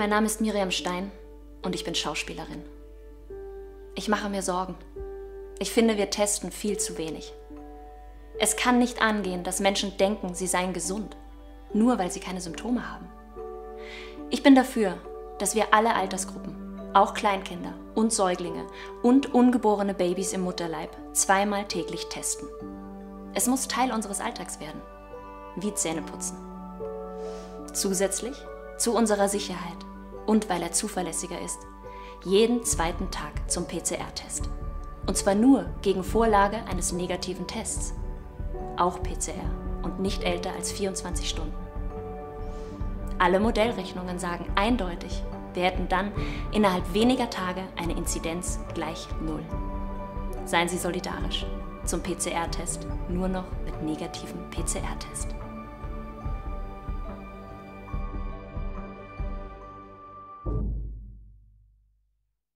Mein Name ist Miriam Stein und ich bin Schauspielerin. Ich mache mir Sorgen. Ich finde, wir testen viel zu wenig. Es kann nicht angehen, dass Menschen denken, sie seien gesund, nur weil sie keine Symptome haben. Ich bin dafür, dass wir alle Altersgruppen, auch Kleinkinder und Säuglinge und ungeborene Babys im Mutterleib zweimal täglich testen. Es muss Teil unseres Alltags werden, wie Zähneputzen. Zusätzlich zu unserer Sicherheit und weil er zuverlässiger ist, jeden zweiten Tag zum PCR-Test. Und zwar nur gegen Vorlage eines negativen Tests. Auch PCR und nicht älter als 24 Stunden. Alle Modellrechnungen sagen eindeutig, wir hätten dann innerhalb weniger Tage eine Inzidenz gleich Null. Seien Sie solidarisch. Zum PCR-Test nur noch mit negativem PCR-Test.